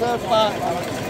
Goodbye.